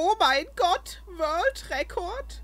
Oh mein Gott, World Record.